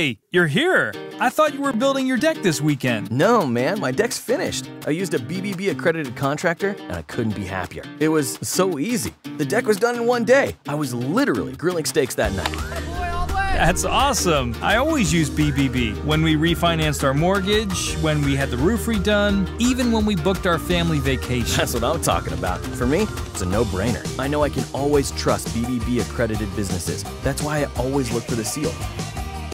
Hey, you're here. I thought you were building your deck this weekend. No, man, my deck's finished. I used a BBB accredited contractor and I couldn't be happier. It was so easy. The deck was done in one day. I was literally grilling steaks that night. That's awesome. I always use BBB when we refinanced our mortgage, when we had the roof redone, even when we booked our family vacation. That's what I'm talking about. For me, it's a no brainer. I know I can always trust BBB accredited businesses. That's why I always look for the seal.